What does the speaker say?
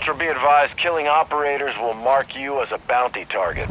Ultra, be advised, killing operators will mark you as a bounty target.